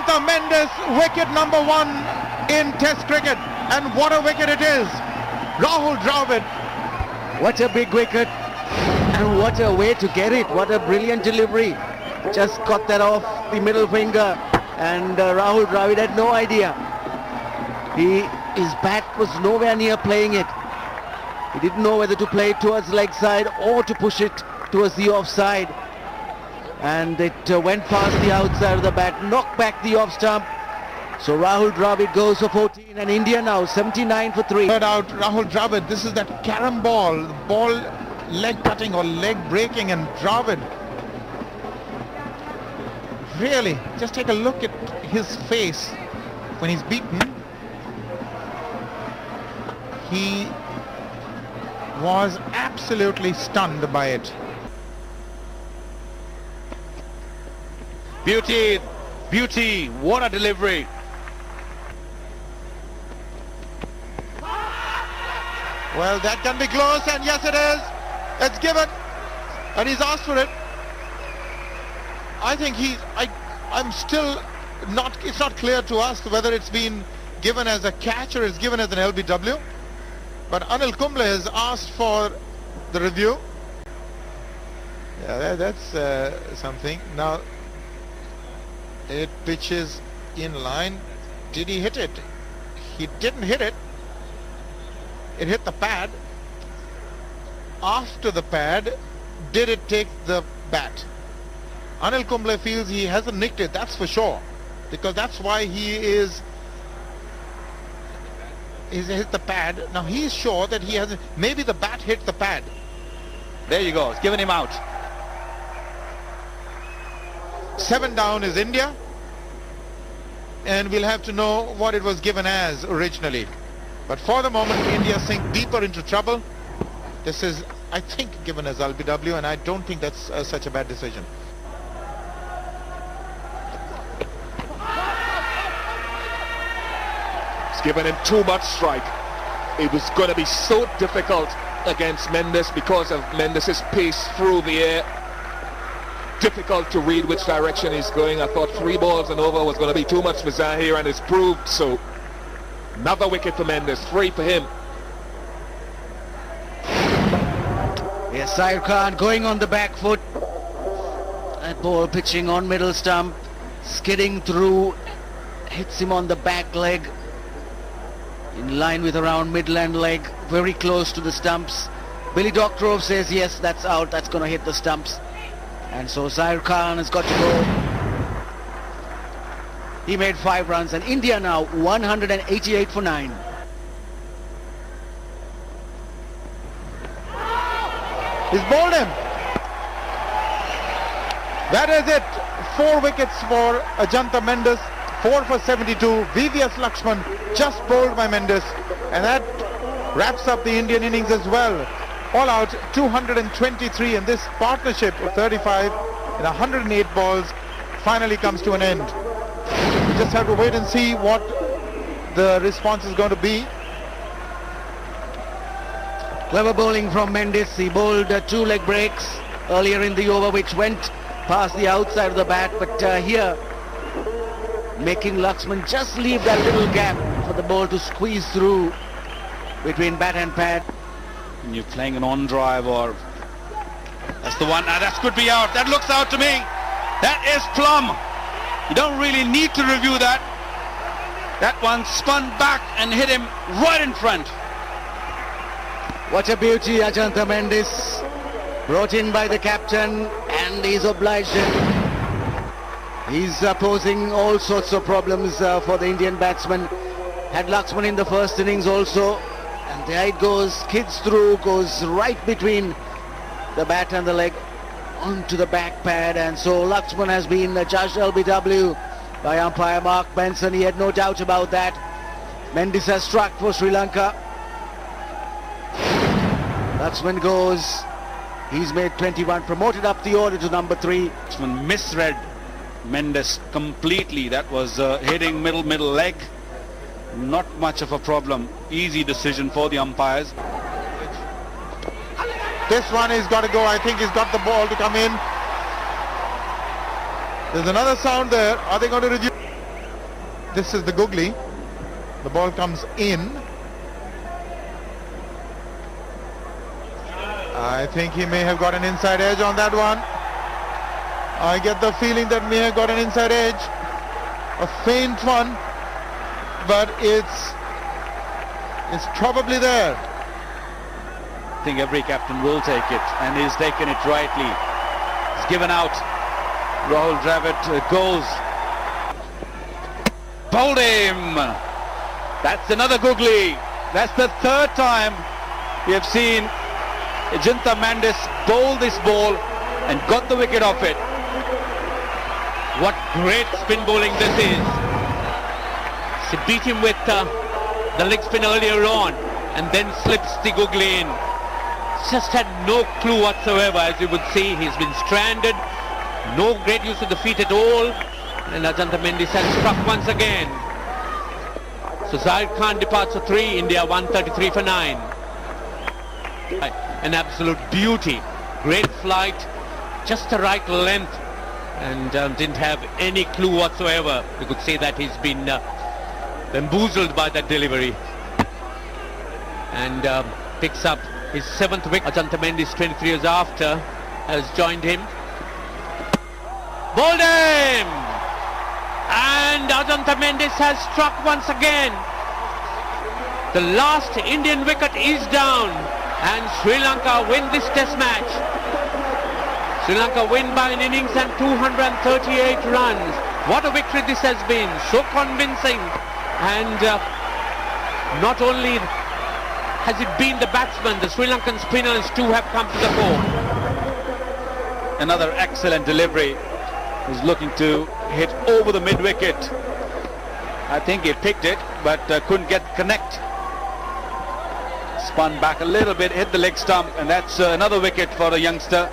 Ajantha Mendis, wicket number one in Test cricket. And what a wicket it is. Rahul Dravid. What a big wicket. And what a way to get it. What a brilliant delivery. Just got that off the middle finger. And uh, Rahul Dravid had no idea. He, his bat was nowhere near playing it. He didn't know whether to play it towards leg side or to push it towards the offside. And it uh, went past the outside of the bat, knocked back the off stump. So Rahul Dravid goes for 14 and India now 79 for 3. Third out, Rahul Dravid. This is that carom ball, ball leg cutting or leg breaking and Dravid. Really, just take a look at his face when he's beaten. He was absolutely stunned by it. Beauty, beauty, what a delivery. Well, that can be close, and yes, it is. It's given, and he's asked for it. I think he, I, I'm still not. It's not clear to us whether it's been given as a catch or it's given as an LBW. But Anil Kumble has asked for the review. Yeah, that, that's uh, something. Now, it pitches in line. Did he hit it? He didn't hit it. It hit the pad. After the pad, did it take the bat? Anil Kumble feels he hasn't nicked it, that's for sure. Because that's why he is he's hit the pad. Now he's sure that he hasn't maybe the bat hit the pad. There you go, it's giving him out. Seven down is India. And we'll have to know what it was given as originally. But for the moment, India sink deeper into trouble. This is, I think, given as LBW, and I don't think that's uh, such a bad decision. It's given him too much strike. It was going to be so difficult against Mendis because of Mendis' pace through the air. Difficult to read which direction he's going. I thought three balls and over was going to be too much for Zaheer and it's proved so. Another wicket for Mendis, three for him. Yes, Zaheer Khan going on the back foot. That ball pitching on middle stump, skidding through, hits him on the back leg. In line with around midland leg, very close to the stumps. Billy Doctrove says yes, that's out, that's going to hit the stumps. And so Zaheer Khan has got to go. He made five runs and India now 188 for nine. He's bowled him. That is it. Four wickets for Ajantha Mendis. Four for 72. VVS Laxman just bowled by Mendis. And that wraps up the Indian innings as well. All out 223 and this partnership of 35 and 108 balls finally comes to an end. We just have to wait and see what the response is going to be. Clever bowling from Mendis. He bowled uh, two leg breaks earlier in the over which went past the outside of the bat. But uh, here, making Laxman just leave that little gap for the ball to squeeze through between bat and pad. And you're playing an on drive or... That's the one. Now that could be out. That looks out to me. That is plumb. You don't really need to review that. That one spun back and hit him right in front. What a beauty, Ajantha Mendis. Brought in by the captain and he's obliged. He's uh, posing all sorts of problems uh, for the Indian batsman. Had Laxman in the first innings also. And there it goes, skids through, goes right between the bat and the leg onto the back pad. And so Laxman has been uh, judged LBW by umpire Mark Benson. He had no doubt about that. Mendis has struck for Sri Lanka. Laxman goes. He's made 21, promoted up the order to number three. Batsman misread Mendis completely. That was uh, hitting middle, middle leg. Not much of a problem. Easy decision for the umpires. This one he's got to go. I think he's got the ball to come in. There's another sound there. Are they going to review? this is the googly. The ball comes in. I think he may have got an inside edge on that one. I get the feeling that may have got an inside edge. A faint one, but it's it's probably there. I think every captain will take it, and he's taken it rightly. He's given out. Rahul Dravid uh, goes. Bowled him. That's another googly. That's the third time we have seen Ajantha Mendis bowl this ball and got the wicket off it. What great spin bowling this is. She beat him with uh, the leg spin earlier on and then slips the googly in. Just had no clue whatsoever as you would see. He's been stranded. No great use of the feet at all. And Ajantha Mendis has struck once again. So Zaheer Khan departs for three, India 133 for nine. An absolute beauty. Great flight, just the right length and um, didn't have any clue whatsoever. You could say that he's been uh, bamboozled by that delivery. And um, picks up his seventh wicket. Ajantha Mendis, 23 years after, has joined him. Bowled him! And Ajantha Mendis has struck once again. The last Indian wicket is down and Sri Lanka win this test match. Sri Lanka win by an innings and 238 runs. What a victory this has been. So convincing. And uh, not only has it been the batsmen, the Sri Lankan spinners too have come to the fore. Another excellent delivery. He's looking to hit over the mid-wicket. I think he picked it, but uh, couldn't get connect. Spun back a little bit, hit the leg stump, and that's uh, another wicket for the youngster.